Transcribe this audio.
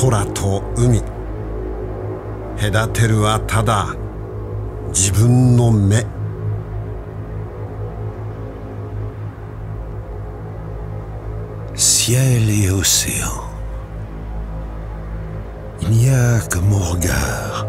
空と海隔てるはただ自分の目 Il n'y a que mon regard.